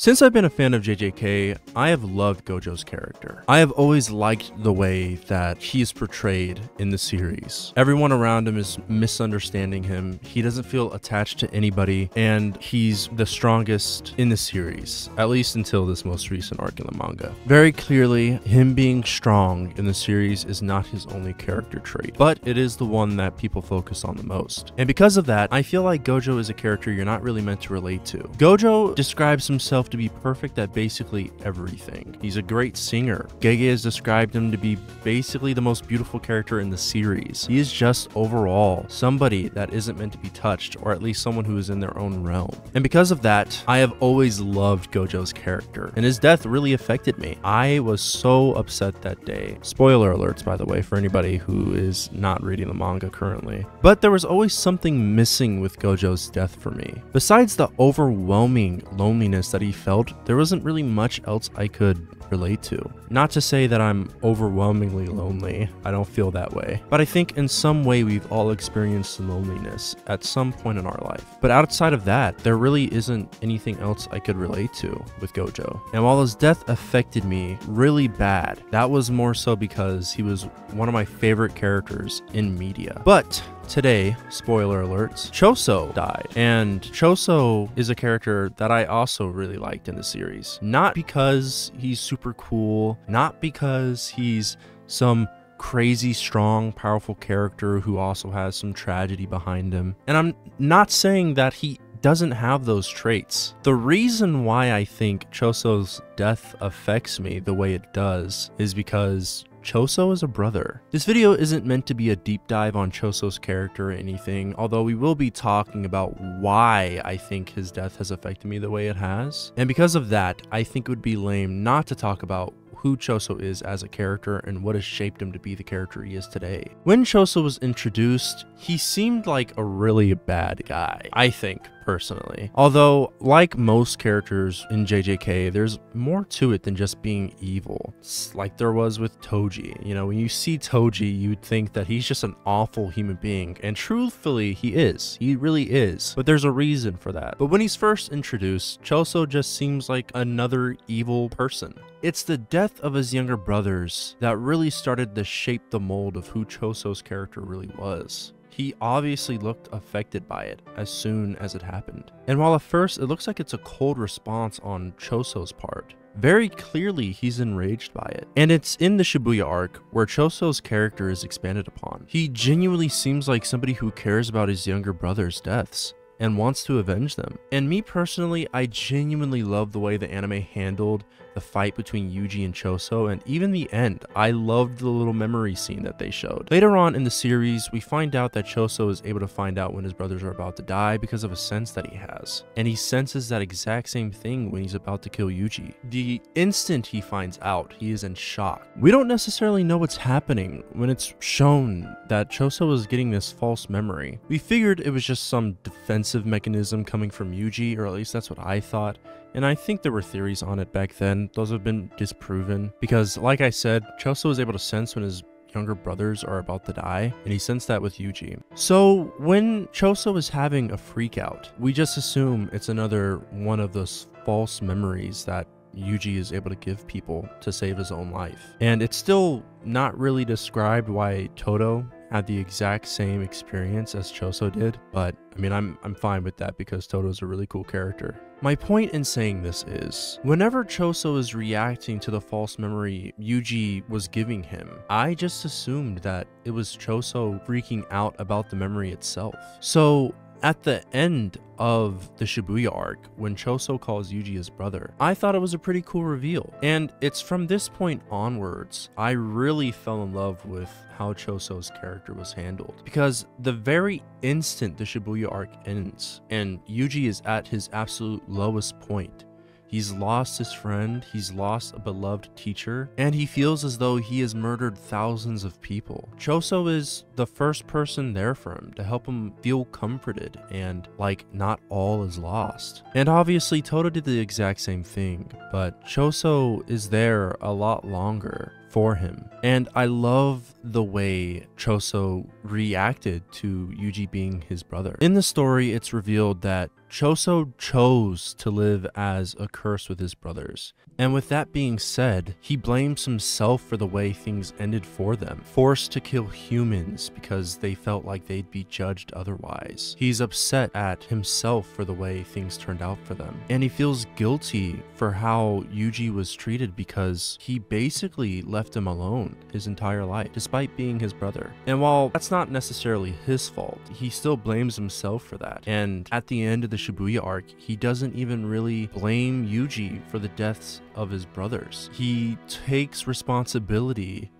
Since I've been a fan of JJK, I have loved Gojo's character. I have always liked the way that he is portrayed in the series. Everyone around him is misunderstanding him. He doesn't feel attached to anybody, and he's the strongest in the series, at least until this most recent arc in the manga. Very clearly, him being strong in the series is not his only character trait, but it is the one that people focus on the most. And because of that, I feel like Gojo is a character you're not really meant to relate to. Gojo describes himself to be perfect at basically everything. He's a great singer. Gege has described him to be basically the most beautiful character in the series. He is just overall somebody that isn't meant to be touched, or at least someone who is in their own realm. And because of that, I have always loved Gojo's character, and his death really affected me. I was so upset that day. Spoiler alerts, by the way, for anybody who is not reading the manga currently. But there was always something missing with Gojo's death for me. Besides the overwhelming loneliness that he felt, there wasn't really much else I could relate to. Not to say that I'm overwhelmingly lonely, I don't feel that way. But I think in some way we've all experienced loneliness at some point in our life. But outside of that, there really isn't anything else I could relate to with Gojo. And while his death affected me really bad, that was more so because he was one of my favorite characters in media. But today, spoiler alerts, Choso died. And Choso is a character that I also really liked in the series. Not because he's super cool, not because he's some crazy, strong, powerful character who also has some tragedy behind him. And I'm not saying that he doesn't have those traits. The reason why I think Choso's death affects me the way it does is because Choso is a brother. This video isn't meant to be a deep dive on Choso's character or anything, although we will be talking about why I think his death has affected me the way it has. And because of that, I think it would be lame not to talk about who Choso is as a character and what has shaped him to be the character he is today. When Choso was introduced, he seemed like a really bad guy, I think, personally. Although, like most characters in JJK, there's more to it than just being evil. It's like there was with Toji. You know, when you see Toji, you'd think that he's just an awful human being, and truthfully, he is. He really is. But there's a reason for that. But when he's first introduced, Choso just seems like another evil person. It's the death of his younger brothers that really started to shape the mold of who Choso's character really was. He obviously looked affected by it as soon as it happened. And while at first it looks like it's a cold response on Choso's part, very clearly he's enraged by it. And it's in the Shibuya arc where Choso's character is expanded upon. He genuinely seems like somebody who cares about his younger brother's deaths and wants to avenge them. And me personally, I genuinely love the way the anime handled the fight between Yuji and Choso, and even the end. I loved the little memory scene that they showed. Later on in the series, we find out that Choso is able to find out when his brothers are about to die because of a sense that he has. And he senses that exact same thing when he's about to kill Yuji. The instant he finds out, he is in shock. We don't necessarily know what's happening when it's shown that Choso is getting this false memory. We figured it was just some defensive mechanism coming from Yuji, or at least that's what I thought. And I think there were theories on it back then. Those have been disproven. Because, like I said, Choso was able to sense when his younger brothers are about to die, and he sensed that with Yuji. So when Choso is having a freak out, we just assume it's another one of those false memories that Yuji is able to give people to save his own life. And it's still not really described why Todo had the exact same experience as Choso did, but I mean, I'm, I'm fine with that because Todo's a really cool character. My point in saying this is, whenever Choso is reacting to the false memory Yuji was giving him, I just assumed that it was Choso freaking out about the memory itself. So at the end of the Shibuya arc, when Choso calls Yuji his brother, I thought it was a pretty cool reveal. And it's from this point onwards, I really fell in love with how Choso's character was handled. Because the very instant the Shibuya arc ends, and Yuji is at his absolute lowest point, He's lost his friend, he's lost a beloved teacher, and he feels as though he has murdered thousands of people. Choso is the first person there for him to help him feel comforted and like not all is lost. And obviously Todo did the exact same thing, but Choso is there a lot longer for him. And I love the way Choso reacted to Yuji being his brother. In the story, it's revealed that Choso chose to live as a curse with his brothers. And with that being said, he blames himself for the way things ended for them, forced to kill humans because they felt like they'd be judged otherwise. He's upset at himself for the way things turned out for them. And he feels guilty for how Yuji was treated because he basically left him alone his entire life, despite being his brother. And while that's not necessarily his fault, he still blames himself for that. And at the end of the Shibuya arc, he doesn't even really blame Yuji for the deaths of his brothers. He takes responsibility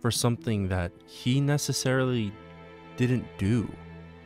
for something that he necessarily didn't do.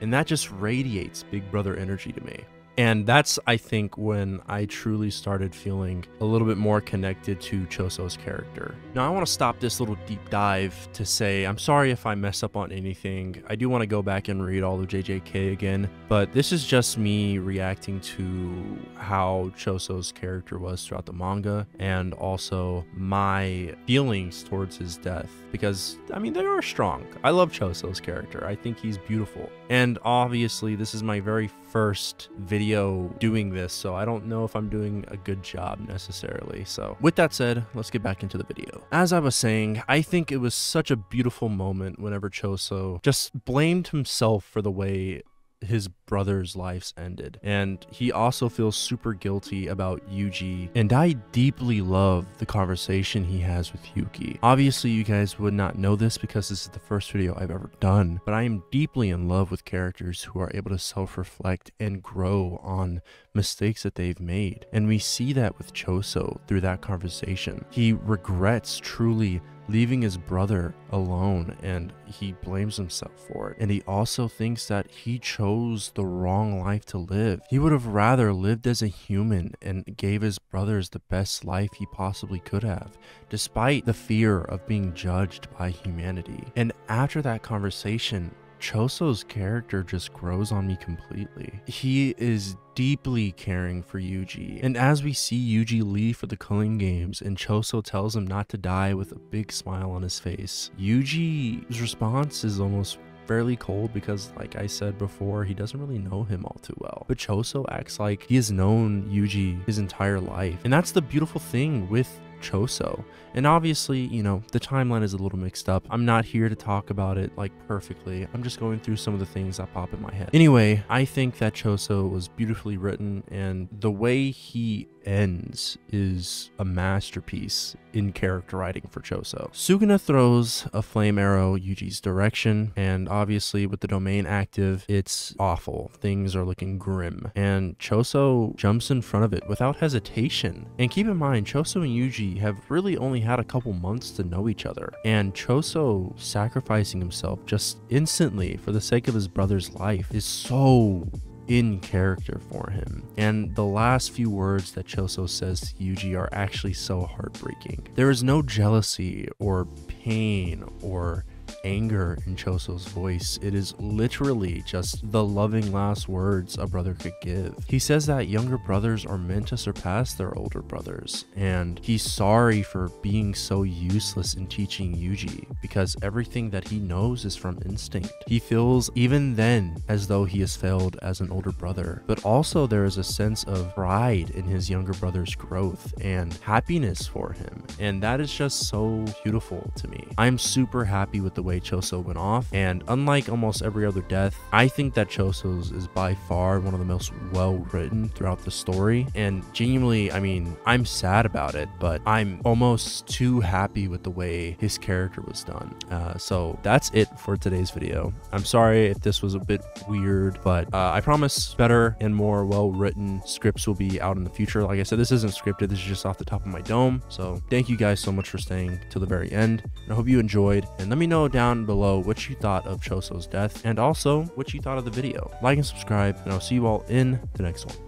And that just radiates Big Brother energy to me. And that's, I think, when I truly started feeling a little bit more connected to Choso's character. Now, I want to stop this little deep dive to say I'm sorry if I mess up on anything. I do want to go back and read all of JJK again, but this is just me reacting to how Choso's character was throughout the manga and also my feelings towards his death. Because, I mean, they are strong. I love Choso's character, I think he's beautiful. And obviously, this is my very first video doing this, so I don't know if I'm doing a good job necessarily. So with that said, let's get back into the video. As I was saying, I think it was such a beautiful moment whenever Choso just blamed himself for the way his brother's lives ended. And he also feels super guilty about Yuji. And I deeply love the conversation he has with Yuki. Obviously, you guys would not know this because this is the first video I've ever done, but I am deeply in love with characters who are able to self reflect and grow on mistakes that they've made. And we see that with Choso through that conversation. He regrets truly leaving his brother alone and he blames himself for it. And he also thinks that he chose the wrong life to live. He would have rather lived as a human and gave his brothers the best life he possibly could have, despite the fear of being judged by humanity. And after that conversation, Choso's character just grows on me completely. He is deeply caring for Yuji, and as we see Yuji leave for the Culling Games and Choso tells him not to die with a big smile on his face, Yuji's response is almost fairly cold because, like I said before, he doesn't really know him all too well. But Choso acts like he has known Yuji his entire life. And that's the beautiful thing with Choso. And obviously, you know, the timeline is a little mixed up. I'm not here to talk about it like perfectly. I'm just going through some of the things that pop in my head. Anyway, I think that Choso was beautifully written and the way he ends is a masterpiece in character writing for Choso. Sukuna throws a flame arrow Yuji's direction, and obviously with the domain active, it's awful. Things are looking grim, and Choso jumps in front of it without hesitation. And keep in mind, Choso and Yuji have really only had a couple months to know each other, and Choso sacrificing himself just instantly for the sake of his brother's life is so in character for him. And the last few words that Choso says to Yuji are actually so heartbreaking. There is no jealousy or pain or anger in Choso's voice. It is literally just the loving last words a brother could give. He says that younger brothers are meant to surpass their older brothers, and he's sorry for being so useless in teaching Yuji because everything that he knows is from instinct. He feels even then as though he has failed as an older brother, but also there is a sense of pride in his younger brother's growth and happiness for him, and that is just so beautiful to me. I'm super happy with the way Choso went off. And unlike almost every other death, I think that Choso's is by far one of the most well written throughout the story. And genuinely, I mean, I'm sad about it, but I'm almost too happy with the way his character was done. Uh, so that's it for today's video. I'm sorry if this was a bit weird, but uh, I promise better and more well written scripts will be out in the future. Like I said, this isn't scripted, this is just off the top of my dome. So thank you guys so much for staying till the very end. And I hope you enjoyed. And let me know down below what you thought of Choso's death and also what you thought of the video. Like and subscribe, and I'll see you all in the next one.